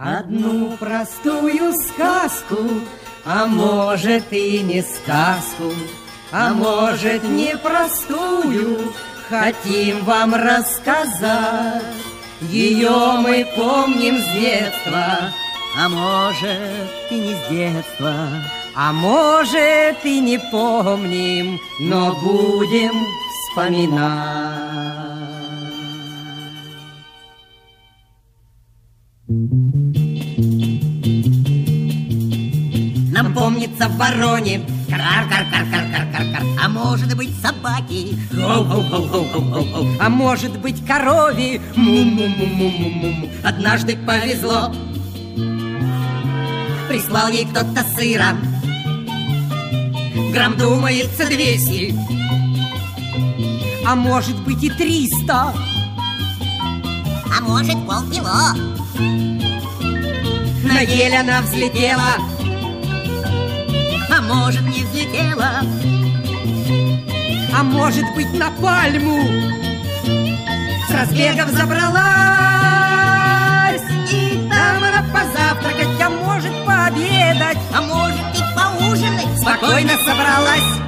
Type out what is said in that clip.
Одну простую сказку, а может и не сказку, а может непростую, хотим вам рассказать. Ее мы помним с детства, а может и не с детства, а может и не помним, но будем вспоминать. Нам помнится в вороне Кар-кар-кар-кар-кар-кар-кар. А может быть собаки? А может быть корове Му-му-му-му-му-му Однажды повезло. Прислал ей кто-то сыра. Грамм думается двести. А может быть и триста. А может полкило. На ель она взлетела может не взлетела А может быть на пальму С разбегов забралась. И там она позавтракать, а может пообедать А может и поужинать. Спокойно собралась